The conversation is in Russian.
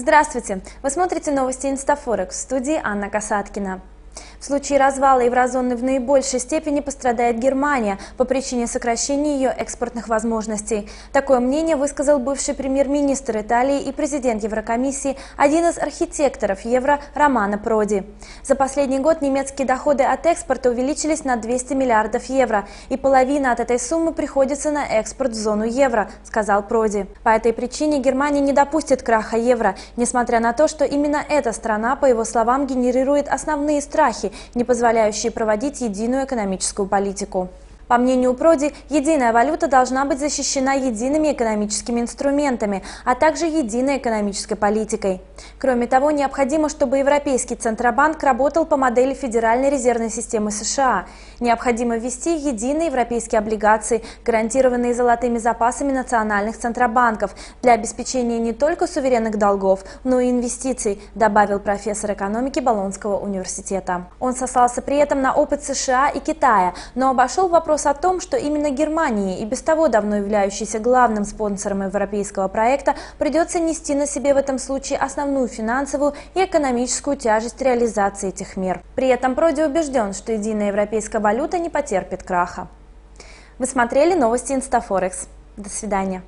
Здравствуйте! Вы смотрите новости Инстафорекс в студии Анна Касаткина. В случае развала еврозоны в наибольшей степени пострадает Германия по причине сокращения ее экспортных возможностей. Такое мнение высказал бывший премьер-министр Италии и президент Еврокомиссии, один из архитекторов евро Романо Проди. За последний год немецкие доходы от экспорта увеличились на 200 миллиардов евро, и половина от этой суммы приходится на экспорт в зону евро, сказал Проди. По этой причине Германия не допустит краха евро, несмотря на то, что именно эта страна, по его словам, генерирует основные страхи не позволяющие проводить единую экономическую политику. По мнению Проди, единая валюта должна быть защищена едиными экономическими инструментами, а также единой экономической политикой. Кроме того, необходимо, чтобы Европейский Центробанк работал по модели Федеральной резервной системы США. Необходимо ввести единые европейские облигации, гарантированные золотыми запасами национальных центробанков, для обеспечения не только суверенных долгов, но и инвестиций, добавил профессор экономики Болонского университета. Он сослался при этом на опыт США и Китая, но обошел вопрос вопрос о том, что именно Германии, и без того давно являющейся главным спонсором европейского проекта, придется нести на себе в этом случае основную финансовую и экономическую тяжесть реализации этих мер. При этом Проди убежден, что единая европейская валюта не потерпит краха. Вы смотрели новости Инстафорекс. До свидания.